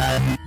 Bye.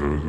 Love,